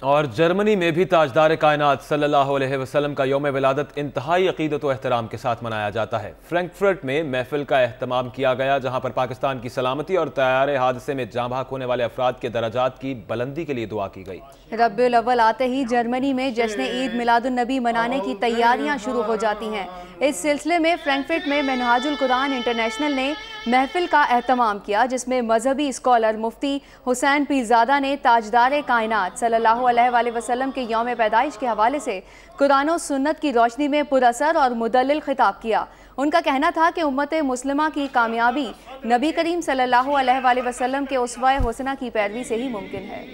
और जर्मनी में भी ताजदार कायनात सल्लल्लाहु अलैहि वसल्लम का योम विलादत इंतहाई अकीदत व एहतराम के साथ मनाया जाता है। फ्रैंकफर्ट में महफिल का अहतमाम किया गया, जहाँ पर पाकिस्तान की सलामती और तैयार हादसे में जहाँ भाग होने वाले अफराद के दराजात की बुलंदी के लिए दुआ की गई। रबी अव्वल आते ही जर्मनी में जश्न ईद मिलादुलनबी मनाने की तैयारियाँ शुरू हो जाती हैं। इस सिलसिले में फ्रैंकफर्ट में मनहाजुल कुरान इंटरनेशनल ने महफिल का अहतमाम किया, जिसमें मजहबी स्कॉलर मुफ्ती हुसैन पीरजादा ने ताजदार कायनात सल्लल्लाहु अलैहि वसल्लम के यौम पैदाइश के हवाले से कुरान सुन्नत की रोशनी में पुरसर और मुदल खिताब किया। उनका कहना था कि उम्मत मुस्लिमा की कामयाबी नबी करीम सल्लल्लाहु अलैहि वसल्लम के उसवा हसना की पैरवी से ही मुमकिन है।